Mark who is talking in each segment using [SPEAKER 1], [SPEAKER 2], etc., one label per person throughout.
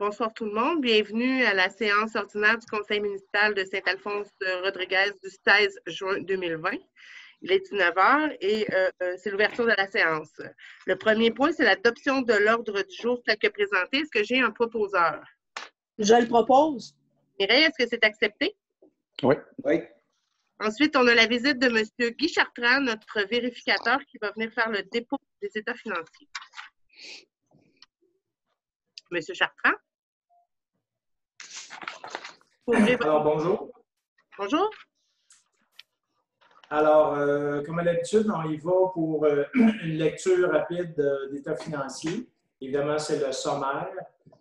[SPEAKER 1] Bonsoir tout le monde. Bienvenue à la séance ordinaire du Conseil municipal de Saint-Alphonse-Rodriguez du 16 juin 2020. Il est 19 h et euh, euh, c'est l'ouverture de la séance. Le premier point, c'est l'adoption de l'ordre du jour tel que présenté. Est-ce que j'ai un proposeur?
[SPEAKER 2] Je le propose.
[SPEAKER 1] Mireille, est-ce que c'est accepté?
[SPEAKER 3] Oui.
[SPEAKER 4] Oui.
[SPEAKER 1] Ensuite, on a la visite de M. Guy Chartrand, notre vérificateur, qui va venir faire le dépôt des états financiers. Monsieur Chartrand?
[SPEAKER 4] Alors, bonjour.
[SPEAKER 1] Bonjour.
[SPEAKER 4] Alors, euh, comme à l'habitude, on y va pour euh, une lecture rapide d'états financiers. Évidemment, c'est le sommaire.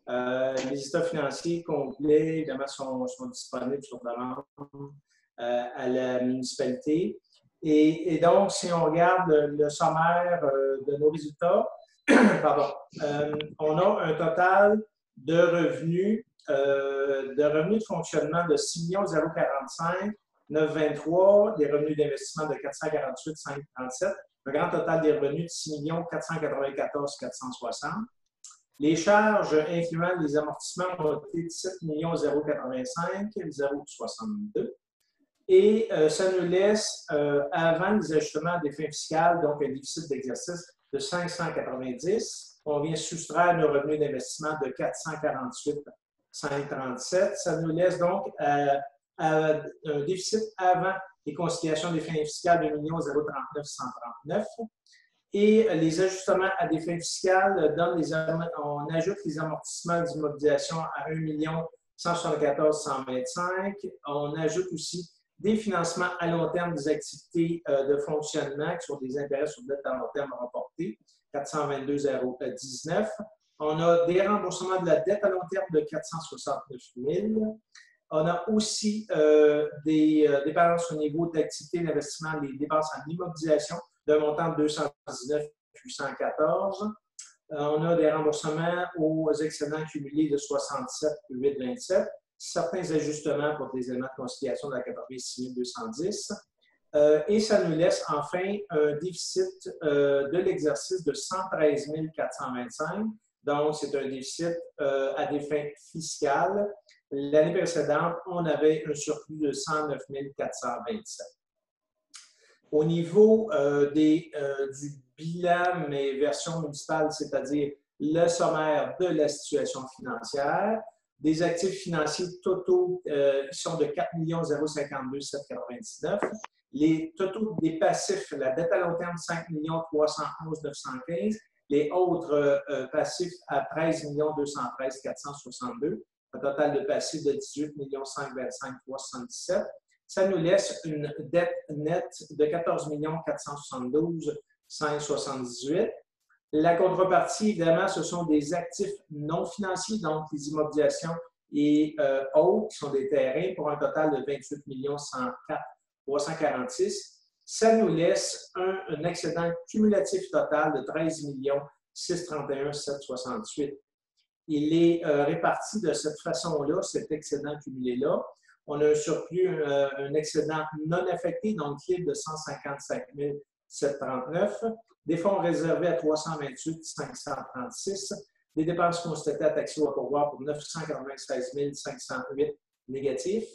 [SPEAKER 4] Euh, les états financiers complets, évidemment, sont, disponibles sur demande à la municipalité. Et, et, donc, si on regarde le sommaire de nos résultats, pardon, euh, on a un total de revenus, euh, de revenus de fonctionnement de 6 045 923, des revenus d'investissement de 448 537, un grand total des revenus de 6 494 460. Les charges incluant les amortissements ont été de 7 085 062. Et euh, ça nous laisse, avant les ajustements des fins fiscales, donc un déficit d'exercice de 590. On vient soustraire nos revenus d'investissement de 448 537. Ça nous laisse donc euh, un déficit avant les conciliations des fins fiscales de 1 039 139. Et les ajustements à des fins fiscales, dans les, on ajoute les amortissements d'immobilisation à 1 174 125. On ajoute aussi des financements à long terme des activités euh, de fonctionnement qui sont des intérêts sur dette à long terme reportés, 422,19. On a des remboursements de la dette à long terme de 469 000. On a aussi euh, des euh, dépenses au niveau d'activité d'investissement, des dépenses en immobilisation d'un montant de 219 814. on a des remboursements aux excédents cumulés de 67 827 certains ajustements pour des éléments de conciliation de la catégorie 6210. Euh, et ça nous laisse enfin un déficit euh, de l'exercice de 113 425. Donc, c'est un déficit euh, à des fins fiscales. L'année précédente, on avait un surplus de 109 427. Au niveau des, du bilan, mais version municipale, c'est-à-dire le sommaire de la situation financière, des actifs financiers totaux euh, sont de 4 052 799. Les totaux des passifs, la dette à long terme, 5 311 915. Les autres euh, passifs à 13 213 462. Un total de passifs de 18 525 377. Ça nous laisse une dette nette de 14 472 578. La contrepartie, évidemment, ce sont des actifs non financiers, donc les immobilisations et euh, autres, qui sont des terrains, pour un total de 28 104 346. Ça nous laisse un, excédent cumulatif total de 13 631 768. Il est euh, réparti de cette façon-là, cet excédent cumulé-là. On a un surplus, euh, un excédent non affecté, donc est de 155 739 des fonds réservés à 328 536, des dépenses constatées à taxer ou à pourvoir pour 996 508 négatifs,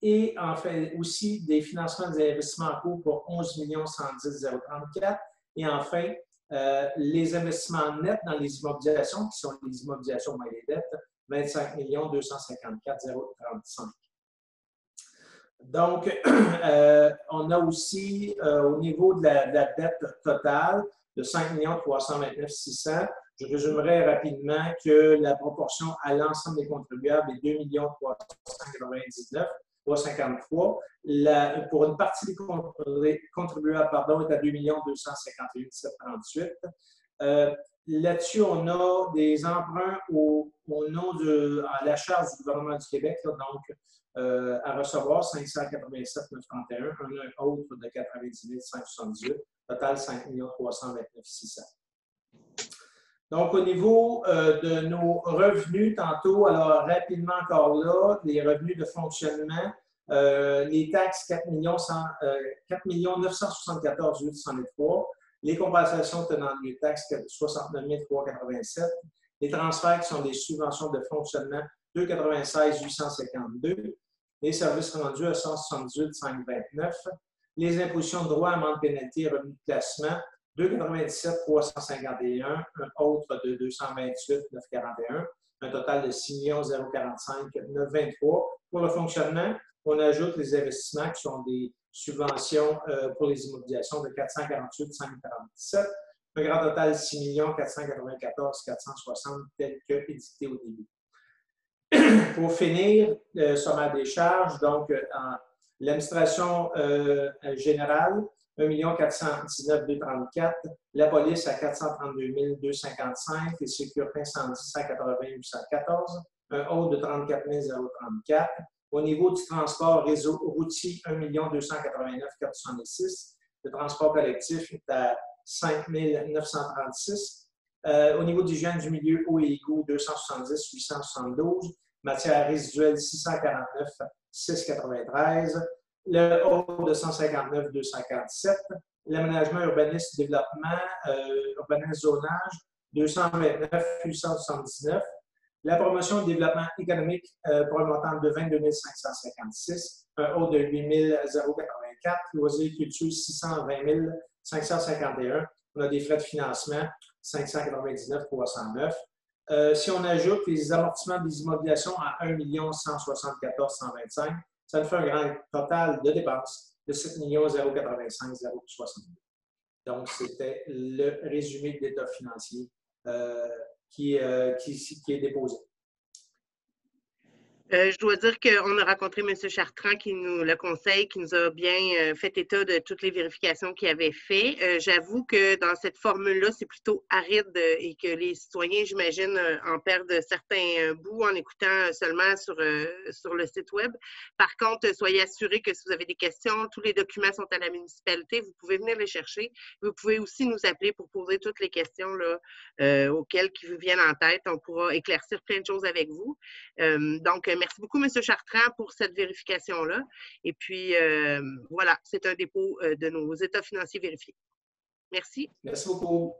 [SPEAKER 4] et en fait aussi des financements des investissements en cours pour 11 110 034, et enfin euh, les investissements nets dans les immobilisations, qui sont les immobilisations moins les dettes, 25 254 035. Donc, euh, on a aussi, euh, au niveau de la, dette totale de 5 329 600, je résumerai rapidement que la proportion à l'ensemble des contribuables est 2 399 353. La, pour une partie des contribuables, pardon, est à 2 251 738. Euh, Là-dessus, on a des emprunts au, nom de à la charge du gouvernement du Québec, donc euh, à recevoir 587 931, un autre de 90 578, total 5 329 600. Donc, au niveau euh, de nos revenus, tantôt, alors rapidement encore là, les revenus de fonctionnement, les taxes 4, 4 974 803, les compensations tenant lieu taxes 69 387, Les transferts qui sont des subventions de fonctionnement, 296 852. Les services rendus à 178 529. Les impositions de droit, amende pénalité et revenus de placement, 297 351, un autre de 228 941, un total de 6 045 923. Pour le fonctionnement, on ajoute les investissements qui sont des subventions euh, pour les immobilisations de 448 547, un grand total de 6 494 460 tel que édité au début. pour finir, le sommaire des charges, donc l'administration euh, générale, 1 419 234, la police à 432 255, les sécurités incendie 180 814, un haut de 34 034. Au niveau du transport réseau routier, 1 289 466. Le transport collectif est à 5 936. Euh, au niveau du jeune du milieu, eau et égout, 270 872. Matière résiduelle, 649 693 le haut de 159 247, l'aménagement urbaniste développement, euh, zonage, 229 879, la promotion et développement économique euh, pour un montant de 22 556, un haut de 8 084, loisirs culture 620 551, on a des frais de financement 599 309. Euh, si on ajoute les amortissements des immobilisations à 1 174 125, ça nous fait un grand total de dépenses de 7 085 062. Donc, c'était le résumé de l'état financier euh, qui, euh, qui, qui est déposé.
[SPEAKER 1] Euh, je dois dire qu'on a rencontré M. Chartrand, qui nous le conseille, qui nous a bien euh, fait état de toutes les vérifications qu'il avait fait. Euh, j'avoue que dans cette formule-là, c'est plutôt aride et que les citoyens, j'imagine, en perdent certains bouts en écoutant seulement sur, sur le site Web. Par contre, soyez assurés que si vous avez des questions, tous les documents sont à la municipalité. Vous pouvez venir les chercher. Vous pouvez aussi nous appeler pour poser toutes les questions là, auxquelles qui vous viennent en tête. On pourra éclaircir plein de choses avec vous. donc, merci beaucoup, M. Chartrand, pour cette vérification-là. Et puis, euh, voilà, c'est un dépôt euh, de nos états financiers vérifiés. Merci.
[SPEAKER 4] Merci beaucoup.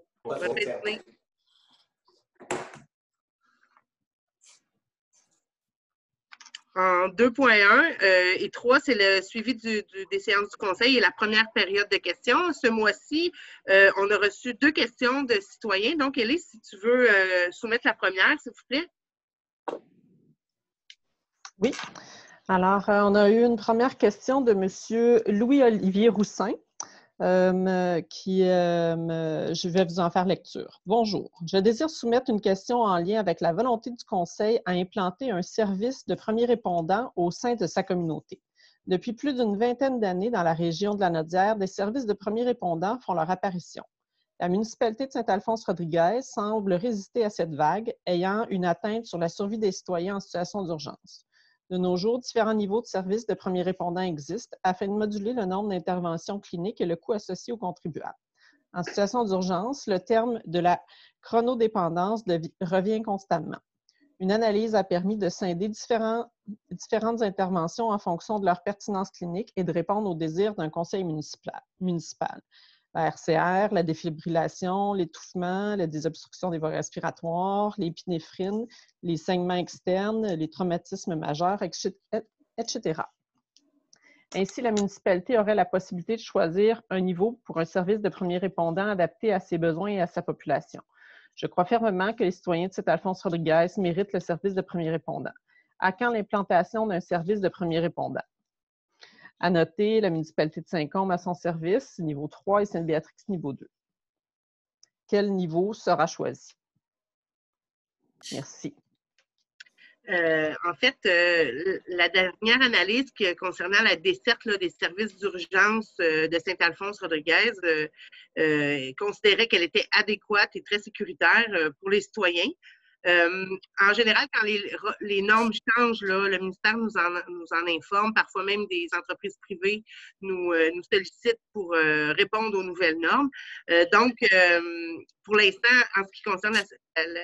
[SPEAKER 1] En 2.1 euh, et 3, c'est le suivi des séances du Conseil et la première période de questions. Ce mois-ci, on a reçu deux questions de citoyens. Donc, Élise, si tu veux soumettre la première, s'il vous plaît.
[SPEAKER 3] Oui. Alors, euh, on a eu une première question de M. Louis-Olivier Roussin. Euh, qui, euh, je vais vous en faire lecture. Bonjour. Je désire soumettre une question en lien avec la volonté du Conseil à implanter un service de premier répondant au sein de sa communauté. Depuis plus d'une vingtaine d'années, dans la région de la Nodière, des services de premier répondant font leur apparition. La municipalité de Saint-Alphonse-Rodriguez semble résister à cette vague, ayant une atteinte sur la survie des citoyens en situation d'urgence. De nos jours, différents niveaux de services de premiers répondants existent afin de moduler le nombre d'interventions cliniques et le coût associé aux contribuables. En situation d'urgence, le terme de la chronodépendance revient constamment. Une analyse a permis de scinder différentes interventions en fonction de leur pertinence clinique et de répondre aux désirs d'un conseil municipal la RCR, la défibrillation, l'étouffement, la désobstruction des voies respiratoires, l'épinéphrine, les saignements externes, les traumatismes majeurs, etc. Ainsi, la municipalité aurait la possibilité de choisir un niveau pour un service de premier répondant adapté à ses besoins et à sa population. Je crois fermement que les citoyens de cet Alphonse Rodriguez méritent le service de premier répondant. À quand l'implantation d'un service de premier répondant? À noter, la municipalité de Saint-Côme a son service, niveau 3, et Sainte-Béatrix, niveau 2. Quel niveau sera choisi? Merci.
[SPEAKER 1] Euh, en fait, euh, la dernière analyse concernant la desserte des services d'urgence euh, de Saint-Alphonse-Rodriguez considérait qu'elle était adéquate et très sécuritaire pour les citoyens. Euh, en général, quand les, normes changent, le ministère nous en, informe. Parfois même des entreprises privées nous, euh, sollicitent pour euh, répondre aux nouvelles normes. donc, pour l'instant, en ce qui concerne la,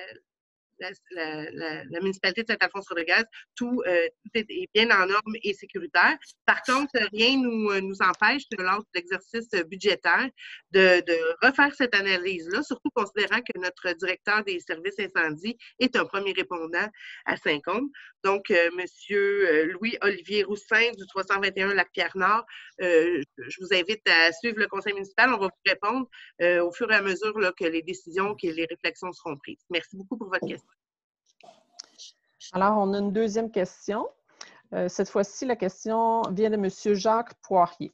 [SPEAKER 1] municipalité de Saint-Alphonse-Rodriguez, tout, euh, est, bien en norme et sécuritaire. Par contre, rien ne nous, nous empêche, lors de l'exercice budgétaire, de, refaire cette analyse-là, surtout considérant que notre directeur des services incendies est un premier répondant à Saint-Côme. Donc, M. Monsieur Louis-Olivier Roussin du 321 Lac-Pierre-Nord, je vous invite à suivre le conseil municipal. On va vous répondre au fur et à mesure que les décisions, que les réflexions seront prises. Merci beaucoup pour votre question.
[SPEAKER 3] Alors, on a une deuxième question. Euh, cette fois-ci, la question vient de M. Jacques Poirier.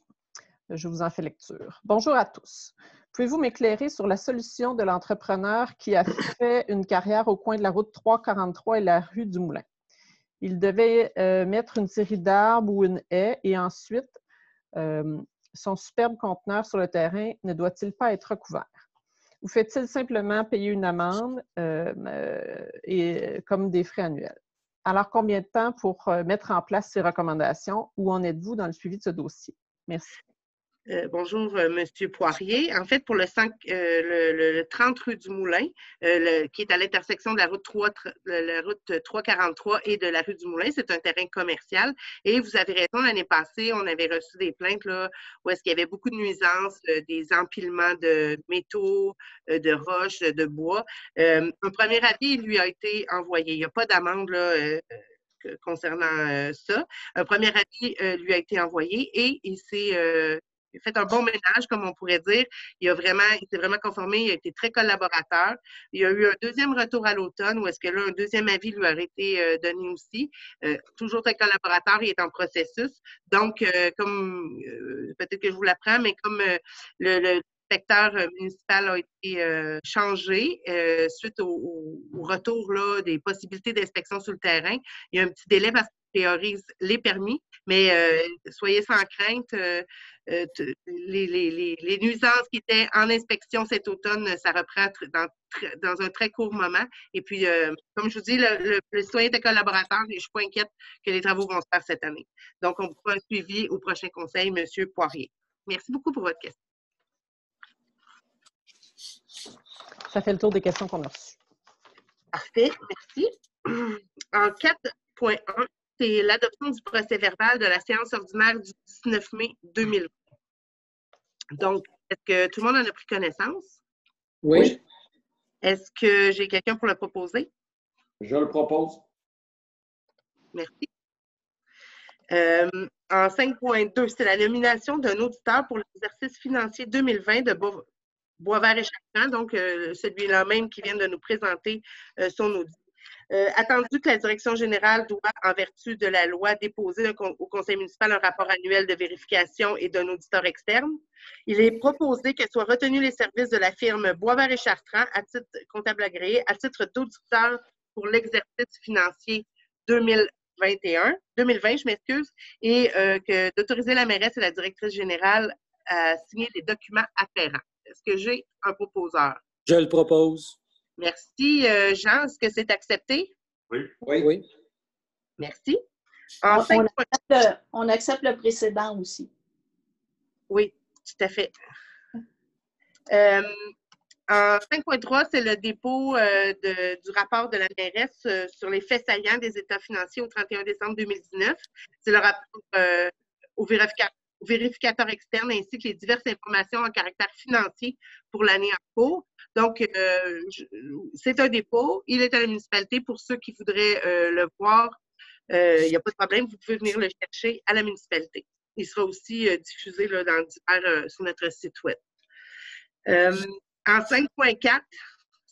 [SPEAKER 3] Je vous en fais lecture. Bonjour à tous. Pouvez-vous m'éclairer sur la solution de l'entrepreneur qui a fait une carrière au coin de la route 343 et la rue du Moulin? Il devait euh, mettre une série d'arbres ou une haie et ensuite, euh, son superbe conteneur sur le terrain ne doit-il pas être recouvert? Ou fait-il simplement payer une amende euh, euh, et, comme des frais annuels? Alors, combien de temps pour euh, mettre en place ces recommandations? Où en êtes-vous dans le suivi de ce dossier? Merci.
[SPEAKER 1] Euh, bonjour, euh, Monsieur Poirier. En fait, pour le, 5, euh, le, 30 rue du Moulin, qui est à l'intersection de la route, 3, la route 343 et de la rue du Moulin, c'est un terrain commercial. Et vous avez raison, l'année passée, on avait reçu des plaintes là, où est-ce qu'il y avait beaucoup de nuisances, des empilements de métaux, de roches, de bois. un premier avis lui a été envoyé. Il n'y a pas d'amende concernant ça. Un premier avis lui a été envoyé et il s'est il a fait un bon ménage, comme on pourrait dire. Il a vraiment, il s'est vraiment conformé, il a été très collaborateur. Il y a eu un deuxième retour à l'automne où est-ce que là, un deuxième avis lui aurait été euh, donné aussi. Euh, toujours très collaborateur, il est en processus. Donc, euh, comme peut-être que je vous l'apprends, mais comme le, secteur municipal a été changé suite au, retour là, des possibilités d'inspection sur le terrain. Il y a un petit délai parce théorise les permis, mais euh, soyez sans crainte. Euh, euh, les, nuisances qui étaient en inspection cet automne, ça reprend dans, un très court moment. Et puis, comme je vous dis, le, citoyen est collaborateur et je ne suis pas inquiète que les travaux vont se faire cette année. Donc, on pourra un suivi au prochain conseil, M. Poirier. Merci beaucoup pour votre question.
[SPEAKER 3] Ça fait le tour des questions qu'on a reçues.
[SPEAKER 1] Parfait, merci. En 4.1, c'est l'adoption du procès verbal de la séance ordinaire du 19 mai 2020. Donc, est-ce que tout le monde en a pris connaissance?
[SPEAKER 5] Oui.
[SPEAKER 1] Est-ce que j'ai quelqu'un pour le proposer?
[SPEAKER 5] Je le propose.
[SPEAKER 1] Merci. Euh, en 5.2, c'est la nomination d'un auditeur pour l'exercice financier 2020 de Boisvert et Chacun, donc euh, celui-là même qui vient de nous présenter euh, son audit. Euh, attendu que la direction générale doit, en vertu de la loi, déposer au conseil municipal un rapport annuel de vérification et d'un auditeur externe, il est proposé qu'elle soit retenue les services de la firme Boisvert et Chartrand à titre comptable agréé, à titre d'auditeur pour l'exercice financier 2021, 2020, je m'excuse, et euh, que d'autoriser la mairesse et la directrice générale à signer les documents afférents. Est-ce que j'ai un proposeur?
[SPEAKER 5] Je le propose.
[SPEAKER 1] Merci, euh, Jean. Est-ce que c'est accepté?
[SPEAKER 5] Oui. Oui.
[SPEAKER 1] Merci.
[SPEAKER 2] on, accepte le, précédent aussi.
[SPEAKER 1] Oui, tout à fait. Euh, en 5.3, c'est le dépôt euh, du rapport de la mairesse sur les faits saillants des états financiers au 31 décembre 2019. C'est le rapport au vérificateur vérificateur externe ainsi que les diverses informations en caractère financier pour l'année en cours. Donc, euh, c'est un dépôt. Il est à la municipalité. Pour ceux qui voudraient euh, le voir, euh, il n'y a pas de problème. Vous pouvez venir le chercher à la municipalité. Il sera aussi diffusé dans sur notre site web. en 5.4,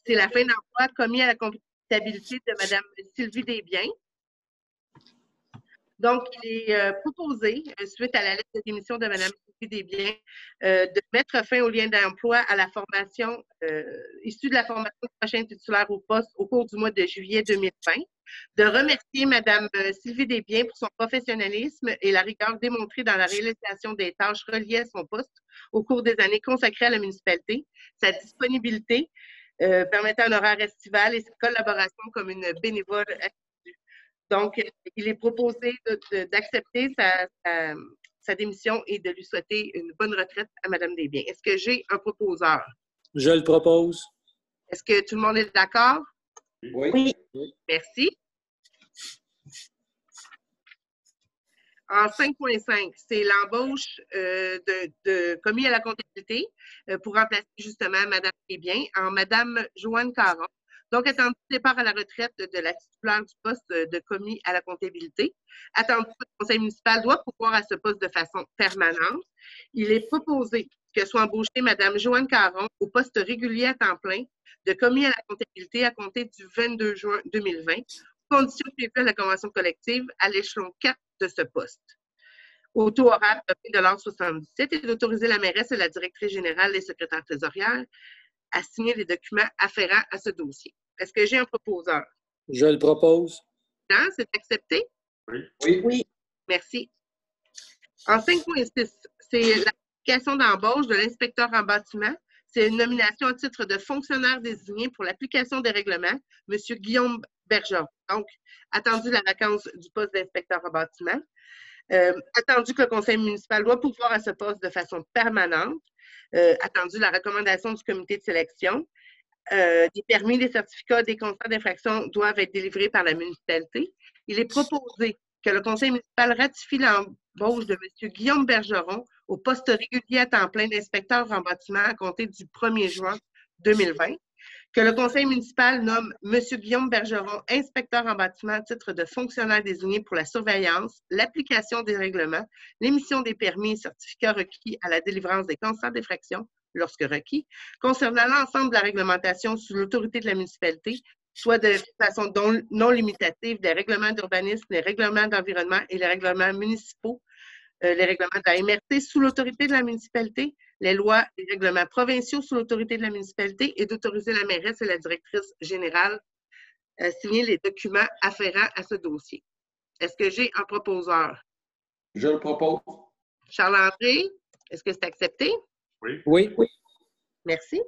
[SPEAKER 1] c'est la fin d'emploi commis à la comptabilité de Mme Sylvie Desbiens. Donc, il est euh, proposé, euh, suite à la lettre de démission de Mme Desbiens, euh, de mettre fin au lien d'emploi à la formation issue de la formation du prochain titulaire au poste au cours du mois de juillet 2020, de remercier Mme Sylvie Desbiens pour son professionnalisme et la rigueur démontrée dans la réalisation des tâches reliées à son poste au cours des années consacrées à la municipalité, sa disponibilité permettant un horaire estival et sa collaboration comme une bénévole donc, il est proposé d'accepter sa, démission et de lui souhaiter une bonne retraite à Mme Desbiens. Est-ce que j'ai un proposeur?
[SPEAKER 5] Je le propose.
[SPEAKER 1] Est-ce que tout le monde est d'accord?
[SPEAKER 5] Oui.
[SPEAKER 2] Oui.
[SPEAKER 1] Merci. En 5.5, c'est l'embauche euh, de, de commis à la comptabilité euh, pour remplacer justement Mme Bien en Mme Joanne Caron. Donc, attendu départ à la retraite de la titulaire du poste de commis à la comptabilité. Attendu que le conseil municipal doit pouvoir à ce poste de façon permanente. Il est proposé que soit embauchée Mme Joanne Caron au poste régulier à temps plein de commis à la comptabilité à compter du 22 juin 2020, conditions prévues à la convention collective à l'échelon 4 de ce poste. Au taux horaire de 20,77 et d'autoriser la mairesse et la directrice générale et secrétaire trésorière à signer les documents afférents à ce dossier. Est-ce que j'ai un proposeur?
[SPEAKER 5] Je le propose.
[SPEAKER 1] Jean, c'est accepté?
[SPEAKER 5] Oui.
[SPEAKER 2] Oui.
[SPEAKER 1] Merci. En 5.6, c'est l'application d'embauche de l'inspecteur en bâtiment. C'est une nomination à titre de fonctionnaire désigné pour l'application des règlements, M. Guillaume Bergeron. Donc, attendu la vacance du poste d'inspecteur en bâtiment. Euh, attendu que le conseil municipal doit pouvoir à ce poste de façon permanente. Euh, attendu la recommandation du comité de sélection. Euh, des permis, des certificats, des constats d'infraction doivent être délivrés par la municipalité. Il est proposé que le conseil municipal ratifie l'embauche de M. Guillaume Bergeron au poste régulier à temps plein d'inspecteur en bâtiment à compter du 1er juin 2020. Que le conseil municipal nomme M. Guillaume Bergeron inspecteur en bâtiment à titre de fonctionnaire désigné pour la surveillance, l'application des règlements, l'émission des permis et certificats requis à la délivrance des constats d'infraction, lorsque requis, concernant l'ensemble de la réglementation sous l'autorité de la municipalité, soit de façon non limitative des règlements d'urbanisme, les règlements d'environnement et les règlements municipaux, euh, les règlements de la MRT sous l'autorité de la municipalité, les lois et règlements provinciaux sous l'autorité de la municipalité et d'autoriser la mairesse et la directrice générale à signer les documents afférents à ce dossier. Est-ce que j'ai un proposeur?
[SPEAKER 5] Je le propose.
[SPEAKER 1] Charles-André, est-ce que c'est accepté?
[SPEAKER 5] Oui.
[SPEAKER 1] Merci.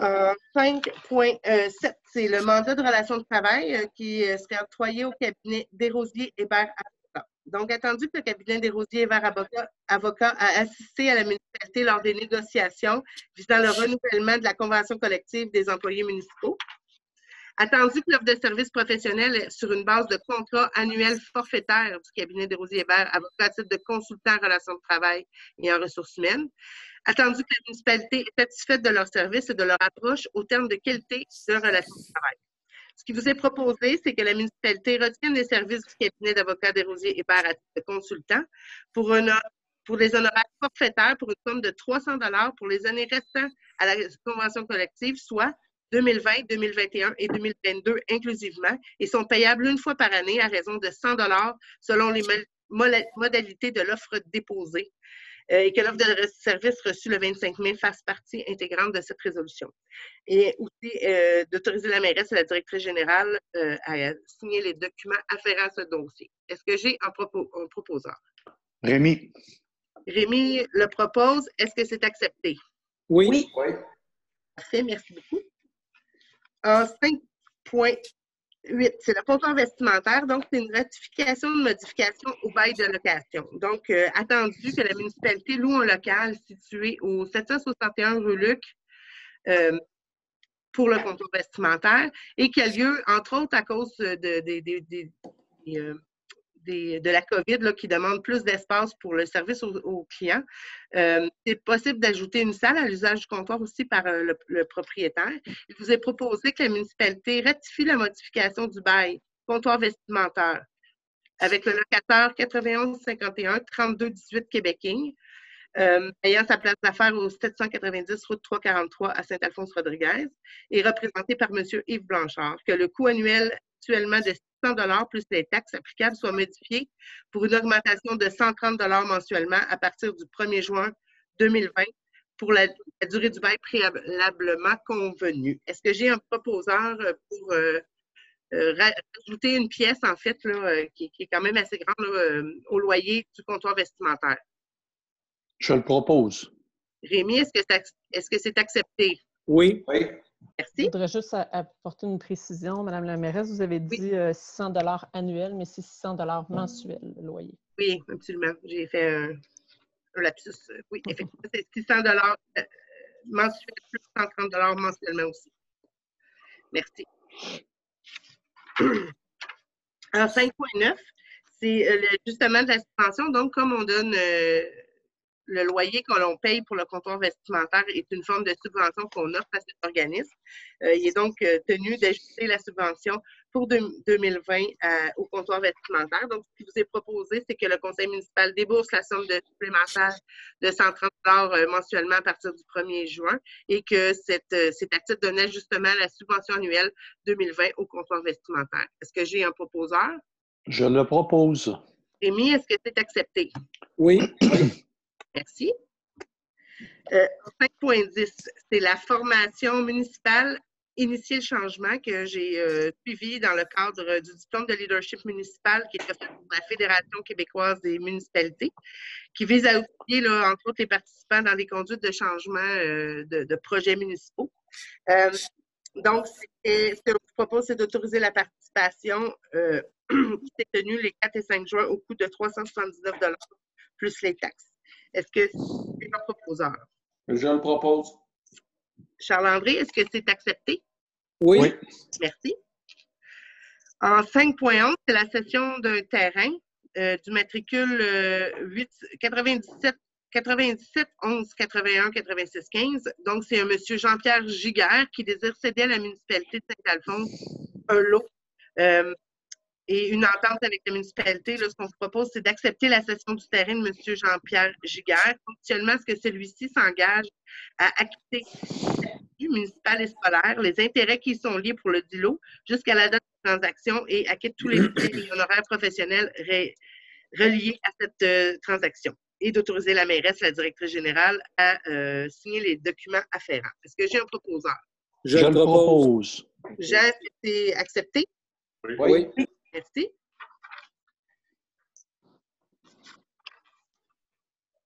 [SPEAKER 1] Euh, 5.7, c'est le mandat de relation de travail euh, qui euh, serait octroyé au cabinet Desrosiers Hébert Avocat. Donc, attendu que le cabinet Desrosiers Hébert Avocat, Avocat a assisté à la municipalité lors des négociations visant le renouvellement de la convention collective des employés municipaux. Attendu que l'offre de services professionnels sur une base de contrat annuel forfaitaire du cabinet des Rosiers Hébert, avocat à titre de consultant en relations de travail et en ressources humaines. Attendu que la municipalité est satisfaite de leurs services et de leur approche au terme de qualité de relations de travail. Ce qui vous est proposé, c'est que la municipalité retienne les services du cabinet d'avocat des Rosiers Hébert à titre de consultant pour, un, pour les honoraires forfaitaires pour une somme de 300 pour les années restant à la convention collective, soit 2020, 2021 et 2022 inclusivement et sont payables une fois par année à raison de 100 selon les modalités de l'offre déposée euh, et que l'offre de service reçue le 25 mai fasse partie intégrante de cette résolution. Et aussi euh, d'autoriser la mairesse et la directrice générale euh, à signer les documents afférents à ce dossier. Est-ce que j'ai un, propos, un proposeur?
[SPEAKER 6] Rémi.
[SPEAKER 1] Rémi le propose. Est-ce que c'est accepté?
[SPEAKER 5] Oui.
[SPEAKER 2] Oui.
[SPEAKER 1] Parfait, merci beaucoup. En 5.8, c'est le comptoir vestimentaire. Donc, c'est une ratification de modification au bail de location. Donc, euh, attendu que la municipalité loue un local situé au 761 rue Luc euh, pour le comptoir vestimentaire et qui a lieu, entre autres, à cause de, de- de la COVID qui demande plus d'espace pour le service aux, clients. Euh, c'est possible d'ajouter une salle à l'usage du comptoir aussi par euh, le, propriétaire. Il vous est proposé que la municipalité ratifie la modification du bail comptoir vestimentaire avec le locataire 9151 3218 Québec King, euh, ayant sa place d'affaires au 790 route 343 à Saint-Alphonse-Rodriguez et représenté par M. Yves Blanchard, que le coût annuel actuellement de 600 plus les taxes applicables soit modifié pour une augmentation de 130 mensuellement à partir du 1er juin 2020 pour la, la durée du bail préalablement convenue. Est-ce que j'ai un proposeur pour euh, euh, rajouter une pièce, en fait, là, euh, qui, qui est quand même assez grande là, euh, au loyer du comptoir vestimentaire?
[SPEAKER 6] Je le propose.
[SPEAKER 1] Rémi, est-ce que c'est est-ce que c'est accepté?
[SPEAKER 5] Oui.
[SPEAKER 6] Oui.
[SPEAKER 3] Je
[SPEAKER 1] Merci.
[SPEAKER 3] voudrais juste apporter une précision, Madame la mairesse. Vous avez dit euh, 600 dollars annuels, mais c'est 600 dollars mensuels, le loyer.
[SPEAKER 1] Oui, absolument. J'ai fait un, un lapsus. Oui, effectivement, c'est 600 dollars euh, mensuel plus 130 mensuellement aussi. Merci. Alors, 5.9, c'est euh, justement de la subvention. Donc, comme on donne euh, le loyer que l'on paye pour le comptoir vestimentaire est une forme de subvention qu'on offre à cet organisme. Euh, il est donc tenu d'ajuster la subvention pour 2020 au comptoir vestimentaire. Donc, ce qui vous est proposé, c'est que le conseil municipal débourse la somme de supplémentaire de 130 mensuellement à partir du 1er juin et que c'est à titre d'un ajustement à la subvention annuelle 2020 au comptoir vestimentaire. Est-ce que j'ai un proposeur?
[SPEAKER 6] Je le propose.
[SPEAKER 1] Rémi, est-ce que c'est accepté?
[SPEAKER 5] Oui.
[SPEAKER 1] Merci. 5.10, euh, c'est la formation municipale Initier le changement que j'ai euh, suivi dans le cadre du diplôme de leadership municipal qui est fait par la Fédération québécoise des municipalités, qui vise à outiller, entre autres, les participants dans les conduites de changement euh, de, projets municipaux. donc, ce que je propose, c'est d'autoriser la participation qui s'est tenue les 4 et 5 juin au coût de 379 plus les taxes. Est-ce que c'est un proposeur?
[SPEAKER 5] Je le propose.
[SPEAKER 1] Charles-André, est-ce que c'est accepté?
[SPEAKER 5] Oui.
[SPEAKER 1] Merci. En 5.11, c'est la cession d'un terrain euh, du matricule 8, 97 97 11 81 86 15. Donc, c'est un monsieur Jean-Pierre Giguère qui désire céder à la municipalité de Saint-Alphonse un lot euh, et une entente avec la municipalité. Là, ce qu'on se propose, c'est d'accepter la cession du terrain de M. Jean-Pierre Giguère, actuellement, ce que celui-ci s'engage à acquitter municipal et scolaire, les intérêts qui sont liés pour le DILO jusqu'à la date de transaction et acquitte tous les honoraires professionnels reliés à cette euh, transaction et d'autoriser la mairesse, la directrice générale, à euh, signer les documents afférents. Est-ce que j'ai un proposeur?
[SPEAKER 6] Je, le propose.
[SPEAKER 1] C'est accepté?
[SPEAKER 5] oui.
[SPEAKER 1] Merci.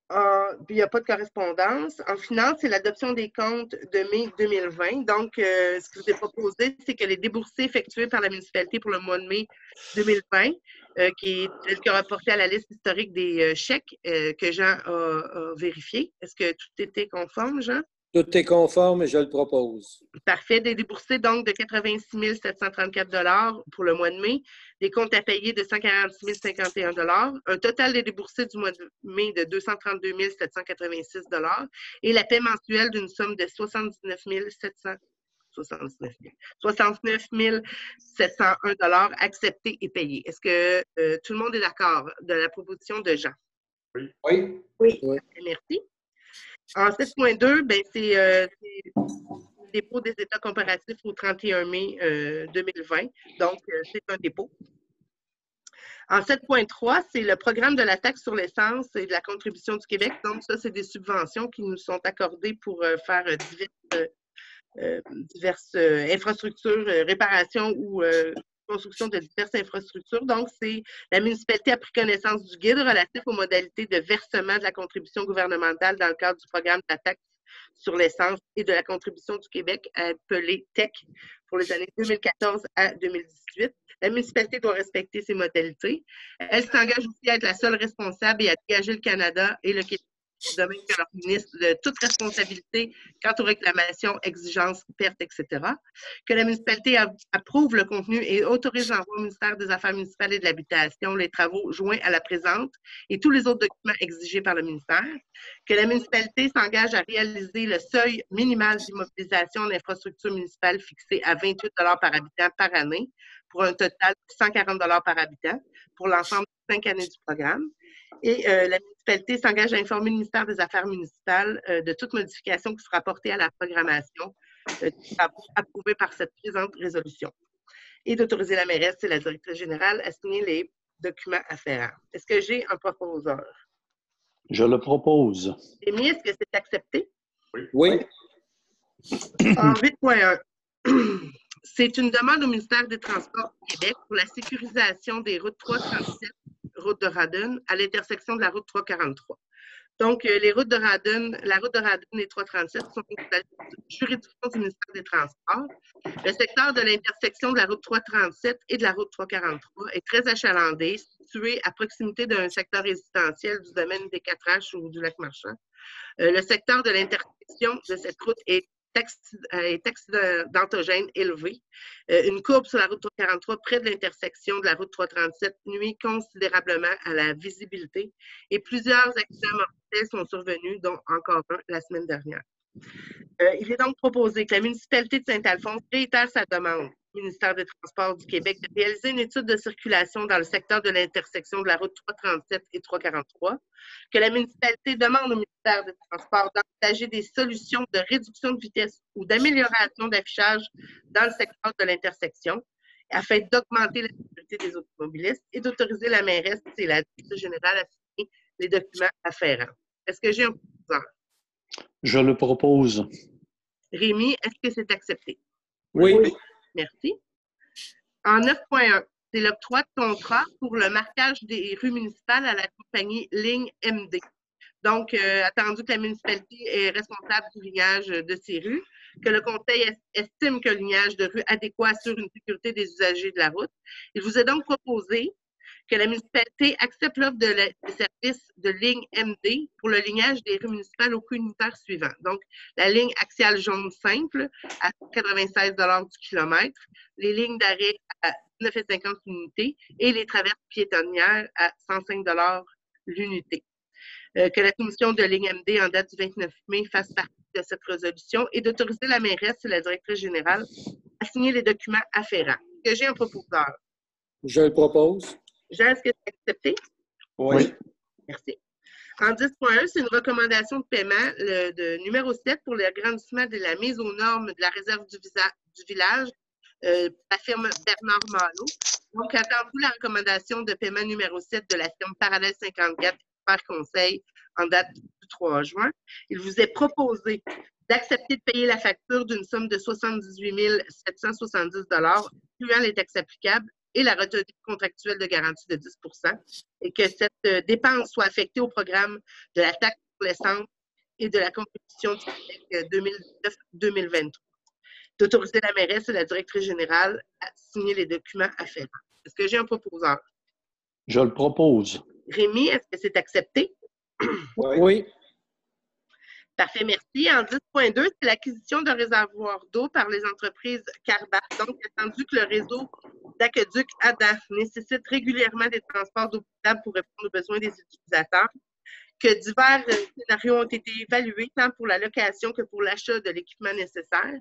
[SPEAKER 1] Ah, puis il n'y a pas de correspondance. En finance, c'est l'adoption des comptes de mai 2020. Donc, euh, ce qui vous est proposé, c'est que les déboursés effectués par la municipalité pour le mois de mai 2020, euh, qui est tel que rapporté à la liste historique des euh, chèques que Jean a vérifié. Est-ce que tout était conforme, Jean?
[SPEAKER 5] Tout est conforme et je le propose.
[SPEAKER 1] Parfait. Des déboursés donc de 86 734 pour le mois de mai, des comptes à payer de 146 051 un total des déboursés du mois de mai de 232 786 et la paie mensuelle d'une somme de 79 769 701 accepté et payé. Est-ce que euh, tout le monde est d'accord de la proposition de Jean?
[SPEAKER 5] Oui.
[SPEAKER 2] Oui.
[SPEAKER 5] oui.
[SPEAKER 1] Merci. En 7.2, ben, c'est euh, le dépôt des états comparatifs au 31 mai 2020. Euh, Donc, euh, c'est un dépôt. En 7.3, c'est le programme de la taxe sur l'essence et de la contribution du Québec. Donc, ça, c'est des subventions qui nous sont accordées pour faire diverses, infrastructures, réparations ou construction de diverses infrastructures. Donc, c'est la municipalité a pris connaissance du guide relatif aux modalités de versement de la contribution gouvernementale dans le cadre du programme de la taxe sur l'essence et de la contribution du Québec appelé TEC pour les années 2014 à 2018. La municipalité doit respecter ces modalités. Elle s'engage aussi à être la seule responsable et à dégager le Canada et le Québec de que toute responsabilité quant aux réclamations, exigences, pertes, etc. Que la municipalité approuve le contenu et autorise l'envoi au ministère des Affaires municipales et de l'Habitation les travaux joints à la présente et tous les autres documents exigés par le ministère. Que la municipalité s'engage à réaliser le seuil minimal d'immobilisation d'infrastructures municipales fixé à 28 par habitant par année pour un total de 140 par habitant pour l'ensemble des cinq années du programme. Et euh, la municipalité s'engage à informer le ministère des Affaires municipales euh, de toute modification qui sera apportée à la programmation euh, approuvée par cette présente résolution. Et d'autoriser la mairesse et la directrice générale à signer les documents afférents. Est-ce que j'ai un proposeur?
[SPEAKER 6] Je le propose.
[SPEAKER 1] Émilie, est-ce que c'est accepté?
[SPEAKER 5] Oui.
[SPEAKER 1] En 8.1. C'est une demande au ministère des Transports du Québec pour la sécurisation des routes 337 route de Radun à l'intersection de la route 343. Donc, euh, les routes de Radun, la route de Radun et 337 sont la juridiction du ministère des Transports. Le secteur de l'intersection de la route 337 et de la route 343 est très achalandé, situé à proximité d'un secteur résidentiel du domaine des Quatre-Haches ou du lac Marchand. Euh, le secteur de l'intersection de cette route est est accidentogène élevé. Euh, une courbe sur la route 343 près de l'intersection de la route 337 nuit considérablement à la visibilité et plusieurs accidents mortels sont survenus, dont encore un la semaine dernière. Euh, il est donc proposé que la municipalité de Saint-Alphonse réitère sa demande ministère des Transports du Québec de réaliser une étude de circulation dans le secteur de l'intersection de la route 337 et 343, que la municipalité demande au ministère des Transports d'envisager des solutions de réduction de vitesse ou d'amélioration d'affichage dans le secteur de l'intersection afin d'augmenter la sécurité des automobilistes et d'autoriser la mairesse et la directrice générale à signer les documents afférents. Est-ce que j'ai un proposeur?
[SPEAKER 6] Je le propose.
[SPEAKER 1] Rémi, est-ce que c'est accepté?
[SPEAKER 5] Oui.
[SPEAKER 1] Merci. En 9.1, c'est l'octroi de contrat pour le marquage des rues municipales à la compagnie Ligne MD. Donc, euh, attendu que la municipalité est responsable du lignage de ces rues, que le conseil estime que le lignage de rue adéquat assure une sécurité des usagers de la route. Il vous est donc proposé que la municipalité accepte l'offre de, service de ligne MD pour le lignage des rues municipales au coût unitaire suivant. Donc, la ligne axiale jaune simple à 96 du kilomètre, les lignes d'arrêt à 9,50 l'unité et les traverses piétonnières à 105 l'unité. Euh, que la commission de ligne MD en date du 29 mai fasse partie de cette résolution et d'autoriser la mairesse et la directrice générale à signer les documents afférents. Que j'ai un proposeur.
[SPEAKER 5] Je le propose.
[SPEAKER 1] Jean, est-ce que c'est accepté?
[SPEAKER 6] Oui.
[SPEAKER 1] Merci. En 10.1, c'est une recommandation de paiement le, de numéro 7 pour l'agrandissement de la mise aux normes de la réserve du, du village euh, la firme Bernard Malo. Donc, attendez-vous la recommandation de paiement numéro 7 de la firme Parallèle 54 par conseil en date du 3 juin. Il vous est proposé d'accepter de payer la facture d'une somme de 78 770 incluant les taxes applicables et la retenue contractuelle de garantie de 10% et que cette euh, dépense soit affectée au programme de la taxe pour l'essence et de la compétition du 2019-2023. D'autoriser la mairesse et la directrice générale à signer les documents afférents. Est-ce que j'ai un proposeur?
[SPEAKER 6] Je le propose.
[SPEAKER 1] Rémi, est-ce que c'est accepté?
[SPEAKER 5] Oui.
[SPEAKER 1] Parfait, merci. En 10.2, c'est l'acquisition d'un réservoir d'eau par les entreprises Carbat. Donc, attendu que le réseau d'aqueduc Adam nécessite régulièrement des transports d'eau potable pour répondre aux besoins des utilisateurs, que divers euh, scénarios ont été évalués tant pour la location que pour l'achat de l'équipement nécessaire.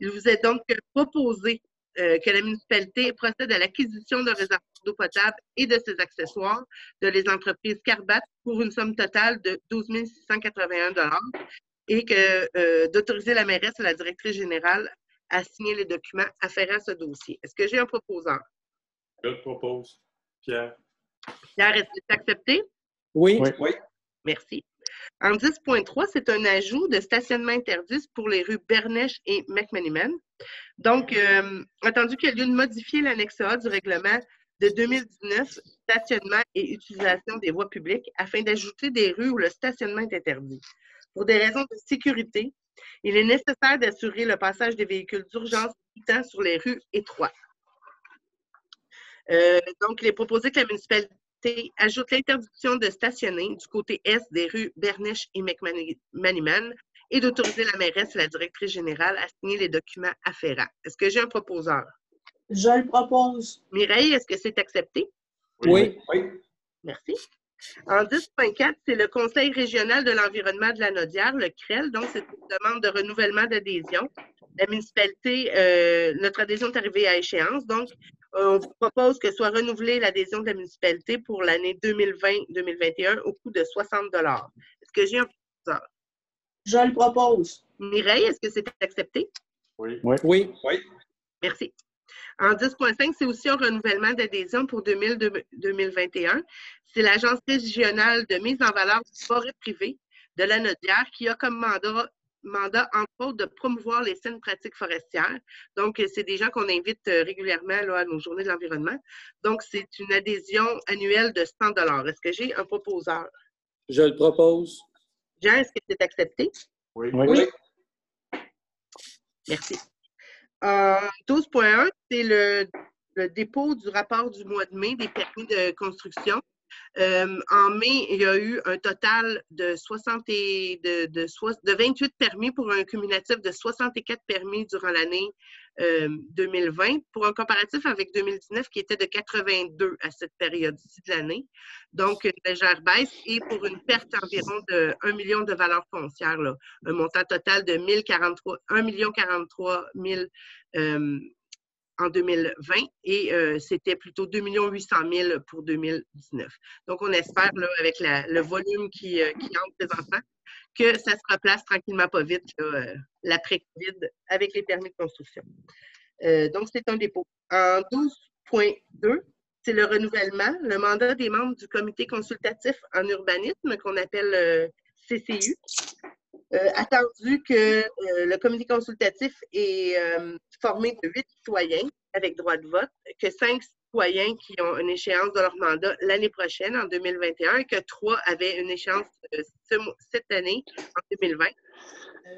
[SPEAKER 1] Il vous est donc proposé euh, que la municipalité procède à l'acquisition d'un réservoir d'eau potable et de ses accessoires de les entreprises Carbat pour une somme totale de 12 681 et que euh, d'autoriser la mairesse et la directrice générale à signer les documents afférents à ce dossier. Est-ce que j'ai un proposeur?
[SPEAKER 7] Je le propose. Pierre.
[SPEAKER 1] Pierre, est-ce que c'est accepté?
[SPEAKER 5] Oui.
[SPEAKER 7] Oui.
[SPEAKER 1] Merci. En 10.3, c'est un ajout de stationnement interdit pour les rues Bernèche et McManiman. Donc, euh, attendu qu'il y a lieu de modifier l'annexe A du règlement de 2019, stationnement et utilisation des voies publiques, afin d'ajouter des rues où le stationnement est interdit. Pour des raisons de sécurité, il est nécessaire d'assurer le passage des véhicules d'urgence sur les rues étroites. Euh, donc, il est proposé que la municipalité ajoute l'interdiction de stationner du côté est des rues Bernèche et McManiman et d'autoriser la mairesse et la directrice générale à signer les documents afférents. Est-ce que j'ai un proposeur?
[SPEAKER 2] Je le propose.
[SPEAKER 1] Mireille, est-ce que c'est accepté?
[SPEAKER 5] Oui.
[SPEAKER 7] Oui.
[SPEAKER 1] Merci. En 10.4, c'est le Conseil régional de l'environnement de la Nodière, le CREL. Donc, c'est une demande de renouvellement d'adhésion. La municipalité, euh, notre adhésion est arrivée à échéance. Donc, on vous propose que soit renouvelée l'adhésion de la municipalité pour l'année 2020-2021 au coût de 60 Est-ce que j'ai un proposeur?
[SPEAKER 2] Je le propose.
[SPEAKER 1] Mireille, est-ce que c'est accepté?
[SPEAKER 7] Oui.
[SPEAKER 6] Oui.
[SPEAKER 5] Oui.
[SPEAKER 1] Merci. En 10.5, c'est aussi un renouvellement d'adhésion pour 2000-2021. C'est l'Agence régionale de mise en valeur du forêt privé de la Nodière qui a comme mandat, mandat, entre autres, de promouvoir les saines pratiques forestières. Donc, c'est des gens qu'on invite euh, régulièrement là, à nos journées de l'environnement. Donc, c'est une adhésion annuelle de 100 Est-ce que j'ai un proposeur?
[SPEAKER 5] Je le propose.
[SPEAKER 1] Jean, est-ce que c'est accepté?
[SPEAKER 7] Oui.
[SPEAKER 6] Oui.
[SPEAKER 1] Merci. En 12.1, c'est le le dépôt du rapport du mois de mai des permis de construction. Euh, en mai, il y a eu un total de, 60 et de, de, de 28 permis pour un cumulatif de 64 permis durant l'année euh, 2020, pour un comparatif avec 2019 qui était de 82 à cette période-ci de l'année. Donc, une légère baisse et pour une perte environ de 1 million de valeur foncière, là, un montant total de 1043, 1 43 000 euh, en 2020 et euh, c'était plutôt 2 800 000 pour 2019. Donc, on espère, là, avec le volume qui, euh, qui entre présentement, que ça se replace tranquillement pas vite, euh, l'après-COVID, avec les permis de construction. Euh, donc, c'est un dépôt. En 12.2, c'est le renouvellement, le mandat des membres du comité consultatif en urbanisme qu'on appelle CCU. Euh, attendu que euh, le comité consultatif est euh, formé de huit citoyens avec droit de vote, que cinq citoyens qui ont une échéance de leur mandat l'année prochaine, en 2021, et que trois avaient une échéance ce, cette année, en 2020.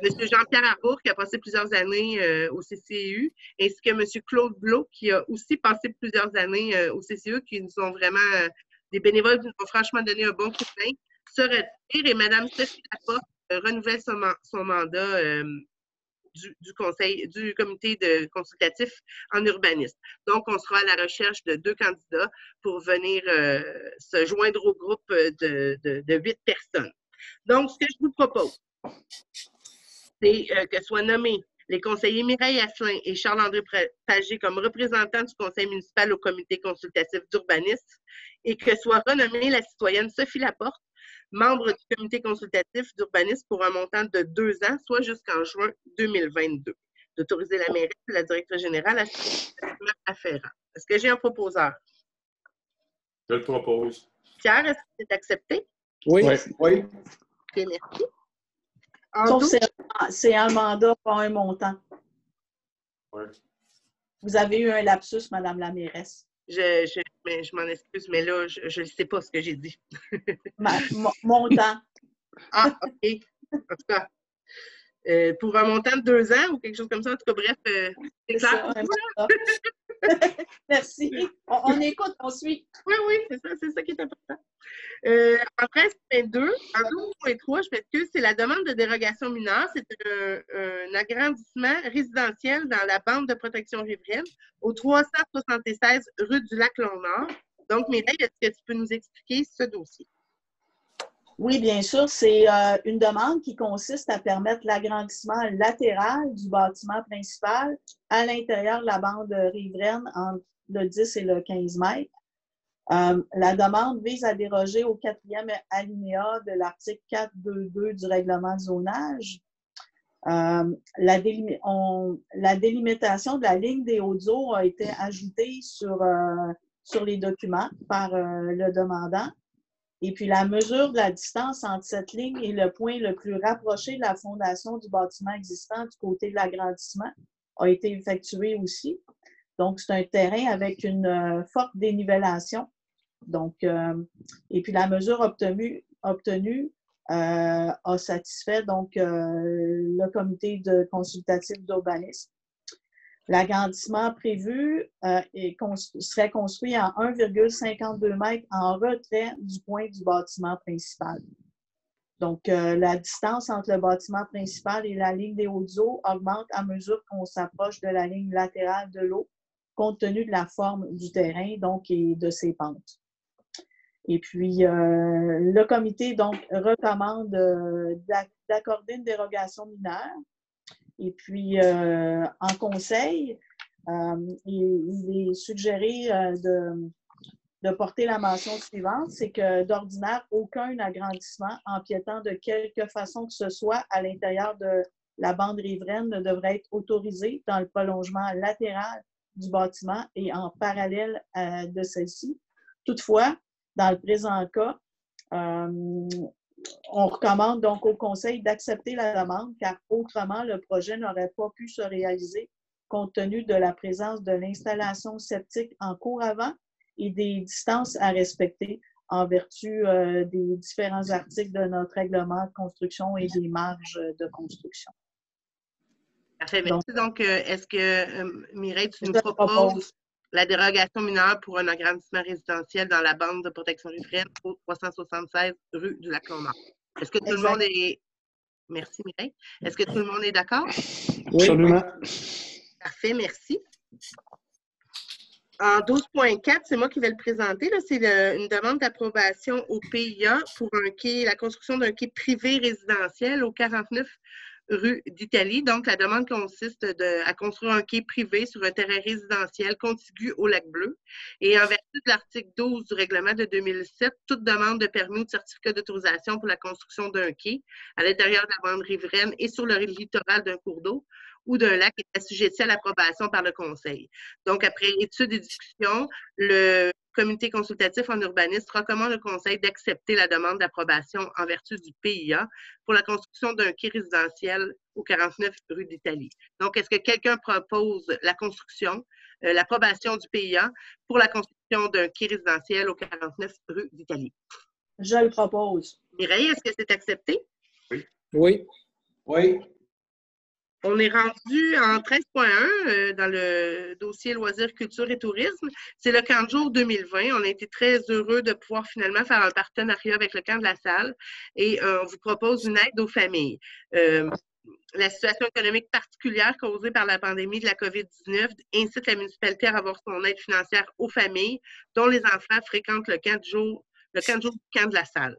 [SPEAKER 1] Monsieur Jean-Pierre Arbour, qui a passé plusieurs années au CCU, ainsi que Monsieur Claude Blot, qui a aussi passé plusieurs années au CCU, qui nous ont vraiment, des bénévoles qui nous ont franchement donné un bon coup de main, se retire et Mme Sophie Laporte renouvelle son, man- son mandat euh, du, conseil, du comité de consultatif en urbanisme. Donc, on sera à la recherche de deux candidats pour venir euh, se joindre au groupe de, huit personnes. Donc, ce que je vous propose, c'est euh, que soient nommés les conseillers Mireille Asselin et Charles-André Pagé comme représentants du conseil municipal au comité consultatif d'urbanisme et que soit renommée la citoyenne Sophie Laporte, membre du comité consultatif d'urbanisme pour un montant de deux ans, soit jusqu'en juin 2022. D'autoriser la mairie et la directrice générale à afférent. Est-ce que j'ai un proposeur?
[SPEAKER 7] Je le propose.
[SPEAKER 1] Pierre, est-ce que c'est accepté?
[SPEAKER 5] Oui.
[SPEAKER 4] Oui.
[SPEAKER 1] Ok, merci.
[SPEAKER 2] Sauf c'est- un mandat, pas un montant.
[SPEAKER 7] Ouais.
[SPEAKER 2] Vous avez eu un lapsus, Madame la mairesse.
[SPEAKER 1] Je, je, mais je m'en excuse, mais là, je ne sais pas ce que j'ai dit.
[SPEAKER 2] Ma- mo- montant.
[SPEAKER 1] Ah, OK. En tout cas, euh, pour un montant de deux ans ou quelque chose comme ça, en tout cas, bref, euh, c'est
[SPEAKER 2] C'est
[SPEAKER 1] clair
[SPEAKER 2] ça, Merci. On, on écoute, on suit.
[SPEAKER 1] Oui, oui, c'est ça, c'est ça qui est important. Euh, en 13.2, en 12.3, je m'excuse, c'est la demande de dérogation mineure. C'est un, un agrandissement résidentiel dans la bande de protection riveraine au 376 rue du Lac-Long-Nord. Donc, Mireille, est-ce que tu peux nous expliquer ce dossier?
[SPEAKER 2] Oui, bien sûr, c'est euh, une demande qui consiste à permettre l'agrandissement latéral du bâtiment principal à l'intérieur de la bande riveraine entre le 10 et le 15 mètres. Euh, la demande vise à déroger au quatrième alinéa de l'article 422 du règlement de zonage. Euh, la, délimi- on- la délimitation de la ligne des Hauts-Eaux a été ajoutée sur, sur les documents par le demandant. Et puis, la mesure de la distance entre cette ligne et le point le plus rapproché de la fondation du bâtiment existant du côté de l'agrandissement a été effectuée aussi. Donc, c'est un terrain avec une euh, forte dénivellation. Donc, euh, et puis la mesure obtenue, obtenue euh, a satisfait donc euh, le comité de consultatif d'urbanisme. L'agrandissement prévu euh, serait construit en 1,52 mètres en retrait du point du bâtiment principal. Donc, euh, la distance entre le bâtiment principal et la ligne des hautes eaux augmente à mesure qu'on s'approche de la ligne latérale de l'eau, compte tenu de la forme du terrain, donc, et de ses pentes. Et puis, euh, le comité, donc, recommande d'ac- d'accorder une dérogation mineure. Et puis, euh, en conseil, euh, il, est suggéré euh, de, porter la mention suivante, c'est que d'ordinaire, aucun agrandissement empiétant de quelque façon que ce soit à l'intérieur de la bande riveraine ne devrait être autorisé dans le prolongement latéral du bâtiment et en parallèle de celle-ci. Toutefois, dans le présent cas, on recommande donc au Conseil d'accepter la demande car autrement, le projet n'aurait pas pu se réaliser compte tenu de la présence de l'installation septique en cours avant et des distances à respecter en vertu euh, des différents articles de notre règlement de construction et des marges de construction.
[SPEAKER 1] Parfait, merci. Donc, euh, est-ce que, euh, Mireille, tu nous proposes
[SPEAKER 2] propose.
[SPEAKER 1] La dérogation mineure pour un agrandissement résidentiel dans la bande de protection riveraine au 376 rue du Lac-Nord. Est-ce que tout le monde est. Merci, Mireille. Est-ce que tout le monde est d'accord?
[SPEAKER 6] Absolument.
[SPEAKER 1] Parfait, merci. En 12.4, c'est moi qui vais le présenter. là. C'est une demande d'approbation au PIA pour un quai, la construction d'un quai privé résidentiel au 49 rue d'Italie. Donc, la demande consiste à construire un quai privé sur un terrain résidentiel contigu au lac Bleu. Et en vertu de l'article 12 du règlement de 2007, toute demande de permis ou de certificat d'autorisation pour la construction d'un quai à l'intérieur de la bande riveraine et sur le littoral d'un cours d'eau ou d'un lac est assujetti à l'approbation par le Conseil. Donc, après étude et discussion, le comité consultatif en urbanisme recommande au Conseil d'accepter la demande d'approbation en vertu du PIA pour la construction d'un quai résidentiel au 49 rue d'Italie. Donc, est-ce que quelqu'un propose la construction, euh, l'approbation du PIA pour la construction d'un quai résidentiel au 49 rue d'Italie?
[SPEAKER 2] Je le propose.
[SPEAKER 1] Mireille, est-ce que c'est accepté?
[SPEAKER 5] Oui.
[SPEAKER 4] Oui.
[SPEAKER 1] On est rendu en 13.1 euh, dans le dossier loisirs, culture et tourisme. C'est le camp de jour 2020. On a été très heureux de pouvoir finalement faire un partenariat avec le camp de la salle et euh, on vous propose une aide aux familles. Euh, la situation économique particulière causée par la pandémie de la COVID-19 incite la municipalité à avoir son aide financière aux familles dont les enfants fréquentent le camp de jour, le camp de jour du camp de la salle.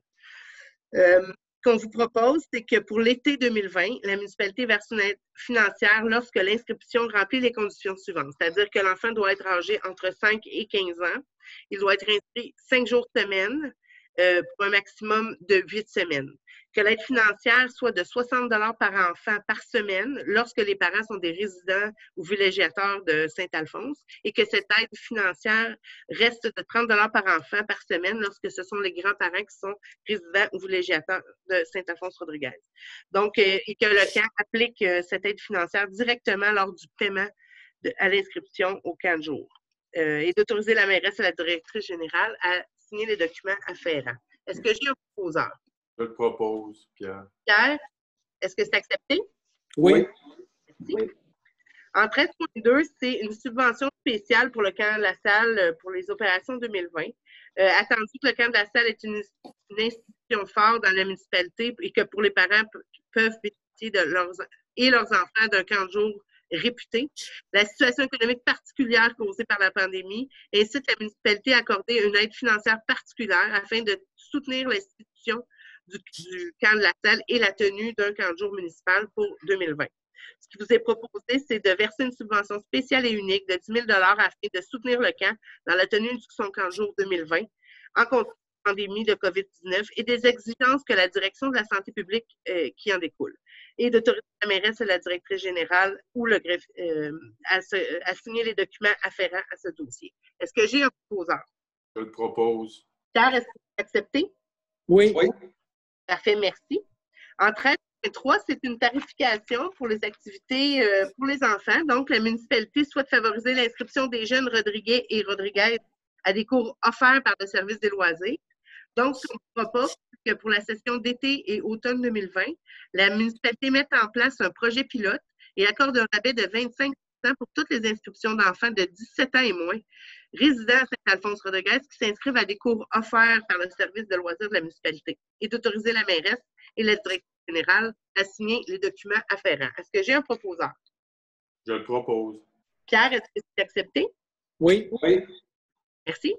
[SPEAKER 1] Qu'on vous propose, c'est que pour l'été 2020, la municipalité verse une aide financière lorsque l'inscription remplit les conditions suivantes, c'est-à-dire que l'enfant doit être âgé entre 5 et 15 ans, il doit être inscrit 5 jours semaine euh, pour un maximum de 8 semaines, que l'aide financière soit de 60 par enfant par semaine lorsque les parents sont des résidents ou villégiateurs de Saint-Alphonse et que cette aide financière reste de 30 par enfant par semaine lorsque ce sont les grands-parents qui sont résidents ou villégiateurs de Saint-Alphonse-Rodriguez. Donc, euh, et que le camp applique euh, cette aide financière directement lors du paiement à l'inscription au camp de jour. Euh, et d'autoriser la mairesse et la directrice générale à signer les documents afférents. Est-ce que j'ai un proposeur?
[SPEAKER 7] Je le propose, Pierre.
[SPEAKER 1] Pierre, est-ce que c'est accepté?
[SPEAKER 5] Oui.
[SPEAKER 1] Merci. En 13.2, c'est une subvention spéciale pour le camp de la salle euh, pour les opérations 2020. Euh, attendu que le camp de la salle est une, une institution forte dans la municipalité et que pour les parents pe- peuvent bénéficier de leurs et leurs enfants d'un camp de jour réputé. La situation économique particulière causée par la pandémie incite la municipalité à accorder une aide financière particulière afin de soutenir l'institution du, du camp de la salle et la tenue d'un camp de jour municipal pour 2020. Ce qui vous est proposé, c'est de verser une subvention spéciale et unique de 10 000 afin de soutenir le camp dans la tenue de son camp de jour 2020 en contexte de pandémie de COVID-19 et des exigences que la direction de la santé publique euh, qui en découle. Et d'autoriser la mairesse et la directrice générale ou le greffe euh, à, se- à signer les documents afférents à ce dossier. Est-ce que j'ai un proposeur?
[SPEAKER 7] Je le propose.
[SPEAKER 1] Pierre, est-ce que c'est accepté?
[SPEAKER 5] Oui.
[SPEAKER 4] Oui.
[SPEAKER 1] Parfait, merci. En 13.3, c'est une tarification pour les activités euh, pour les enfants. Donc, la municipalité souhaite favoriser l'inscription des jeunes Rodriguez et Rodriguez à des cours offerts par le service des loisirs. Donc, qu'on propose, que pour la session d'été et automne 2020, la municipalité mette en place un projet pilote et accorde un rabais de 25 pour toutes les inscriptions d'enfants de 17 ans et moins résidents à Saint-Alphonse-Rodriguez qui s'inscrivent à des cours offerts par le service de loisirs de la municipalité et d'autoriser la mairesse et la directrice générale à signer les documents afférents. Est-ce que j'ai un proposeur?
[SPEAKER 7] Je le propose.
[SPEAKER 1] Pierre, est-ce que c'est accepté?
[SPEAKER 5] Oui.
[SPEAKER 4] Oui.
[SPEAKER 1] Merci.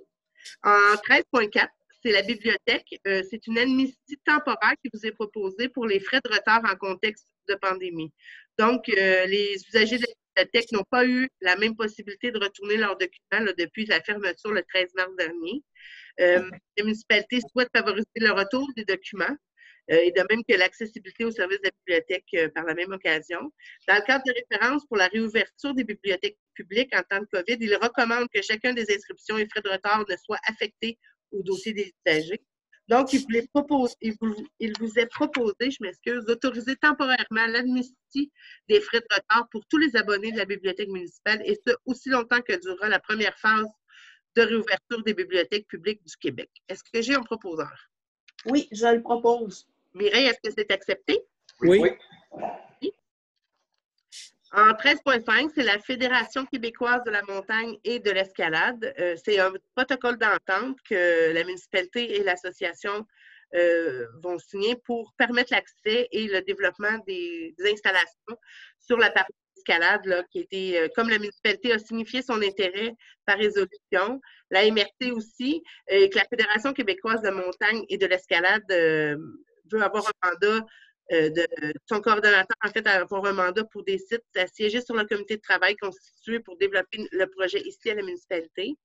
[SPEAKER 1] En 13.4, c'est la bibliothèque. Euh, c'est une amnistie temporaire qui vous est proposée pour les frais de retard en contexte de pandémie. Donc, euh, les usagers de la bibliothèque n'ont pas eu la même possibilité de retourner leurs documents là, depuis la fermeture le 13 mars dernier. Euh, la municipalité souhaite favoriser le retour des documents euh, et de même que l'accessibilité aux services de la bibliothèque euh, par la même occasion. Dans le cadre de référence pour la réouverture des bibliothèques publiques en temps de COVID, il recommande que chacun des inscriptions et frais de retard ne soit affecté au dossier des usagers. Donc, il vous, les propose- il vous- il vous est proposé, je m'excuse, d'autoriser temporairement l'amnistie des frais de retard pour tous les abonnés de la bibliothèque municipale et ce, aussi longtemps que durera la première phase de réouverture des bibliothèques publiques du Québec. Est-ce que j'ai un proposeur?
[SPEAKER 2] Oui, je le propose.
[SPEAKER 1] Mireille, est-ce que c'est accepté?
[SPEAKER 5] Oui.
[SPEAKER 1] En 13.5, c'est la Fédération québécoise de la montagne et de l'escalade. Euh, c'est un protocole d'entente que la municipalité et l'association euh, vont signer pour permettre l'accès et le développement des, installations sur la partie escalade, là, qui était, euh, comme la municipalité a signifié son intérêt par résolution, la MRT aussi, et que la Fédération québécoise de montagne et de l'escalade veut avoir un mandat de son coordonnateur, en fait, avoir un mandat pour des sites à siéger sur le comité de travail constitué pour développer le projet ici à la municipalité.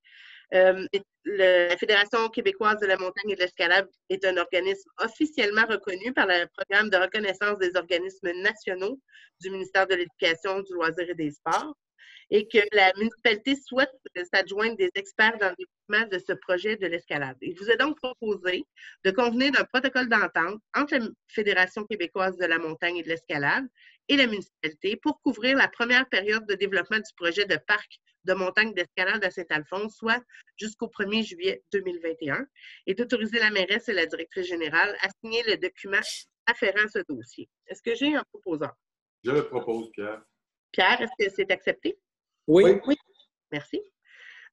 [SPEAKER 1] Euh, la Fédération québécoise de la montagne et de l'escalade est un organisme officiellement reconnu par le programme de reconnaissance des organismes nationaux du ministère de l'Éducation, du loisir et des sports et que la municipalité souhaite s'adjoindre des experts dans le développement de ce projet de l'escalade. Il vous est donc proposé de convenir d'un protocole d'entente entre la Fédération québécoise de la montagne et de l'escalade et la municipalité pour couvrir la première période de développement du projet de parc de montagne d'escalade à Saint-Alphonse, soit jusqu'au 1er juillet 2021, et d'autoriser la mairesse et la directrice générale à signer le document afférent à ce dossier. Est-ce que j'ai un proposant?
[SPEAKER 7] Je le propose, Pierre.
[SPEAKER 1] Pierre, est-ce que c'est accepté?
[SPEAKER 5] Oui.
[SPEAKER 1] Merci.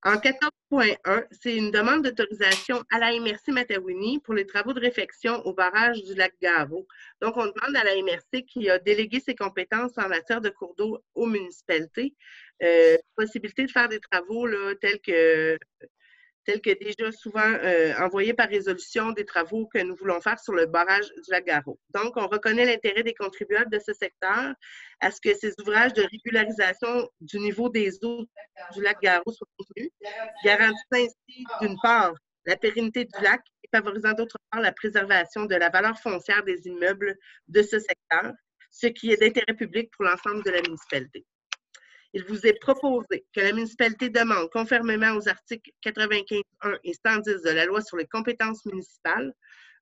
[SPEAKER 1] En 14.1, c'est une demande d'autorisation à la MRC Matawini pour les travaux de réfection au barrage du lac Gavo. Donc, on demande à la MRC qui a délégué ses compétences en matière de cours d'eau aux municipalités, euh, possibilité de faire des travaux là, tels que tels que déjà souvent euh, par résolution des travaux que nous voulons faire sur le barrage du lac Garo. Donc, on reconnaît l'intérêt des contribuables de ce secteur à ce que ces ouvrages de régularisation du niveau des eaux du lac Garo soient contenus, garantissant ainsi, d'une part, la pérennité du lac et favorisant d'autre part la préservation de la valeur foncière des immeubles de ce secteur, ce qui est d'intérêt public pour l'ensemble de la municipalité. Il vous est proposé que la municipalité demande, conformément aux articles 95.1 et 110 de la loi sur les compétences municipales,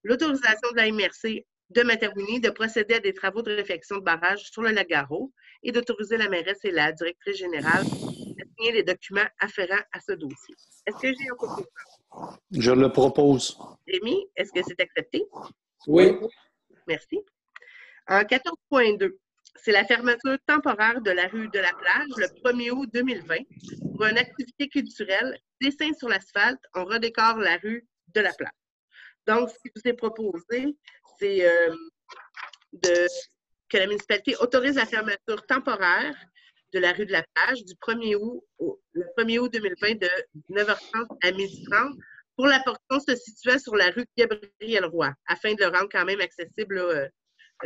[SPEAKER 1] l'autorisation de la MRC de Matawini de procéder à des travaux de réfection de barrage sur le lac Garo et d'autoriser la mairesse et la directrice générale à signer les documents afférents à ce dossier. Est-ce que j'ai un proposant?
[SPEAKER 6] Je le propose.
[SPEAKER 1] Rémi, est-ce que c'est accepté?
[SPEAKER 5] Oui.
[SPEAKER 1] Merci. En 14.2, c'est la fermeture temporaire de la rue de la plage le 1er août 2020 pour une activité culturelle, dessin sur l'asphalte, on redécore la rue de la plage. Donc, ce qui vous est proposé, c'est euh, que la municipalité autorise la fermeture temporaire de la rue de la plage du 1er août, au- le 1er août 2020 de 9h30 à 12h30 pour la portion se situant sur la rue Gabriel-Roy, afin de le rendre quand même accessible euh,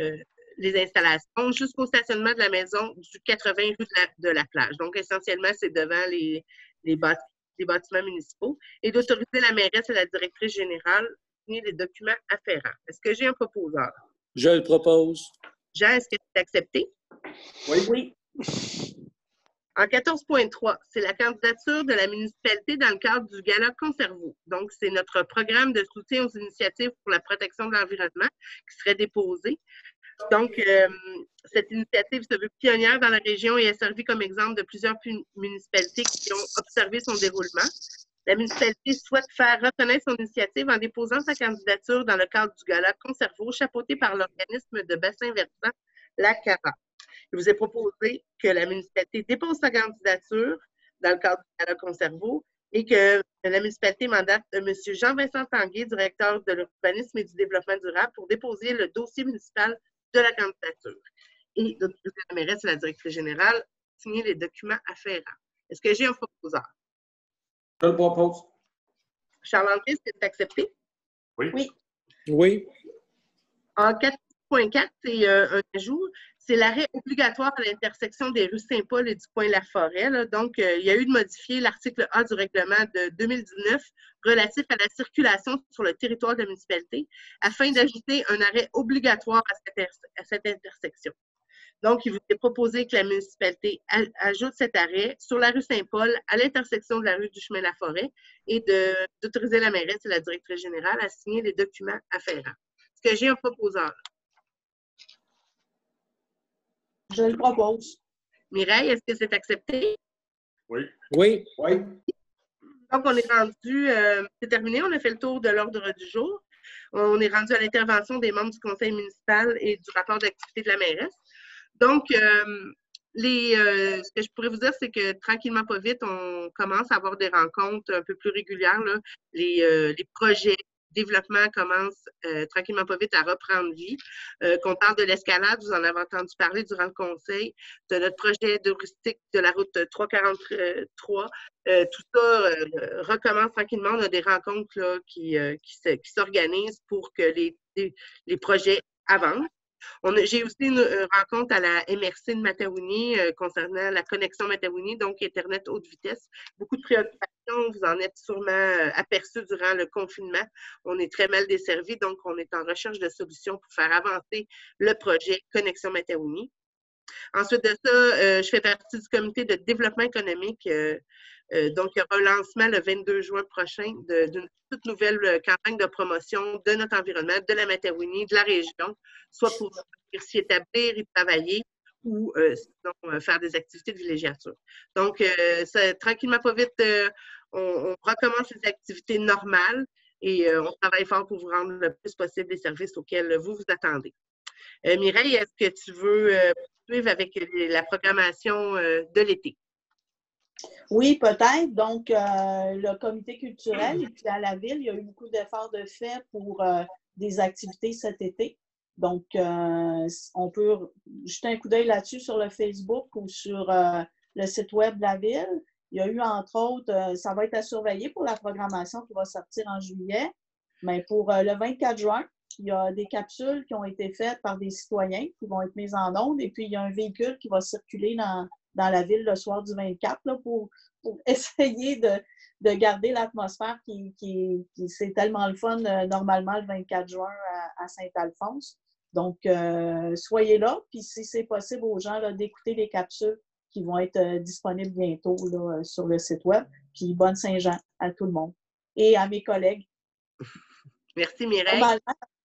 [SPEAKER 1] euh, les installations jusqu'au stationnement de la maison du 80 rue de la, de la plage. Donc, essentiellement, c'est devant les, les, bâti- les bâtiments municipaux et d'autoriser la mairesse et la directrice générale à signer les documents afférents. Est-ce que j'ai un proposeur?
[SPEAKER 5] Je le propose.
[SPEAKER 1] Jean, est-ce que c'est accepté?
[SPEAKER 2] Oui.
[SPEAKER 1] En 14.3, c'est la candidature de la municipalité dans le cadre du Gala Conservo. Donc, c'est notre programme de soutien aux initiatives pour la protection de l'environnement qui serait déposé. Donc, euh, cette initiative se veut pionnière dans la région et a servi comme exemple de plusieurs municipalités qui ont observé son déroulement. La municipalité souhaite faire reconnaître son initiative en déposant sa candidature dans le cadre du Gala Conservo, chapeauté par l'organisme de bassin versant La Cara. Il vous est proposé que la municipalité dépose sa candidature dans le cadre du Gala Conservo et que la municipalité mandate M. Jean-Vincent Tanguay, directeur de l'urbanisme et du développement durable, pour déposer le dossier municipal de la candidature. Et d'autoriser la mairesse et la directrice générale signer les documents afférents. Est-ce que j'ai un proposeur?
[SPEAKER 5] Je le propose.
[SPEAKER 1] Charles-André, est-ce que c'est accepté?
[SPEAKER 5] Oui.
[SPEAKER 1] En 4.4, c'est euh, un ajout. C'est l'arrêt obligatoire à l'intersection des rues Saint-Paul et du Point La Forêt. là. Donc, euh, il y a eu de modifier l'article A du règlement de 2019 relatif à la circulation sur le territoire de la municipalité afin d'ajouter un arrêt obligatoire à cette, intersection. Donc, il vous est proposé que la municipalité ajoute cet arrêt sur la rue Saint-Paul à l'intersection de la rue du Chemin La Forêt et d'autoriser la mairesse et la directrice générale à signer les documents afférents. Est-ce que j'ai un proposeur?
[SPEAKER 2] Je le propose.
[SPEAKER 1] Mireille, est-ce que c'est accepté?
[SPEAKER 7] Oui.
[SPEAKER 5] Oui.
[SPEAKER 4] Oui.
[SPEAKER 1] Donc, on est rendu, euh, c'est terminé, on a fait le tour de l'ordre du jour. On est rendu à l'intervention des membres du conseil municipal et du rapport d'activité de la mairesse. Donc, euh, les, euh, ce que je pourrais vous dire, c'est que tranquillement, pas vite, on commence à avoir des rencontres un peu plus régulières. Les, euh, les projets développement commence euh, tranquillement pas vite à reprendre vie. Euh, qu'on parle de l'escalade, vous en avez entendu parler durant le conseil, de notre projet touristique de la route 343. Euh, tout ça recommence tranquillement. On a des rencontres qui, qui s'organisent pour que les, les projets avancent. J'ai aussi une euh, rencontre à la MRC de Mataouni euh, concernant la connexion Mataouni, donc Internet haute vitesse. Beaucoup de préoccupations, vous en êtes sûrement euh, aperçus durant le confinement. On est très mal desservi, donc on est en recherche de solutions pour faire avancer le projet Connexion Mataouni. Ensuite de ça, je fais partie du comité de développement économique donc, il y aura un lancement le 22 juin prochain d'une toute nouvelle euh, campagne de promotion de notre environnement, de la Matawini, de la région, soit pour s'y établir, y travailler ou euh, sinon faire des activités de villégiature. Donc, tranquillement, pas vite, on, recommence les activités normales et on travaille fort pour vous rendre le plus possible les services auxquels vous vous attendez. Mireille, est-ce que tu veux suivre avec la programmation de l'été?
[SPEAKER 2] Oui, peut-être. Donc, euh, le comité culturel et puis à la ville, il y a eu beaucoup d'efforts de fait pour euh, des activités cet été. Donc, euh, on peut jeter un coup d'œil là-dessus sur le Facebook ou sur le site web de la ville. Il y a eu, entre autres, ça va être à surveiller pour la programmation qui va sortir en juillet. Mais pour le 24 juin, il y a des capsules qui ont été faites par des citoyens qui vont être mises en onde. Et puis, il y a un véhicule qui va circuler dans, dans la ville le soir du 24 pour, essayer de, garder l'atmosphère qui, qui, c'est tellement le fun euh, normalement le 24 juin à, Saint-Alphonse. Donc, euh, soyez là, puis si c'est possible aux gens d'écouter les capsules qui vont être euh, disponibles bientôt sur le site web. Puis bonne Saint-Jean à tout le monde et à mes collègues.
[SPEAKER 1] Merci Mireille.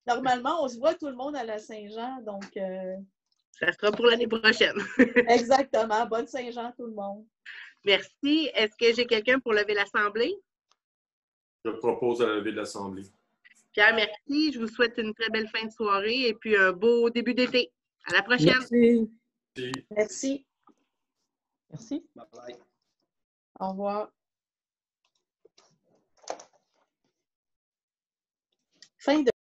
[SPEAKER 2] Normalement, on se voit tout le monde à la Saint-Jean, donc
[SPEAKER 1] ça sera pour l'année prochaine.
[SPEAKER 2] Exactement. Bonne Saint-Jean, tout le monde.
[SPEAKER 1] Merci. Est-ce que j'ai quelqu'un pour lever l'Assemblée?
[SPEAKER 7] Je propose à lever l'Assemblée.
[SPEAKER 1] Pierre, merci. Je vous souhaite une très belle fin de soirée et puis un beau début d'été. À la prochaine.
[SPEAKER 2] Merci. Merci.
[SPEAKER 3] Merci.
[SPEAKER 2] Bye bye. Au revoir. Fin de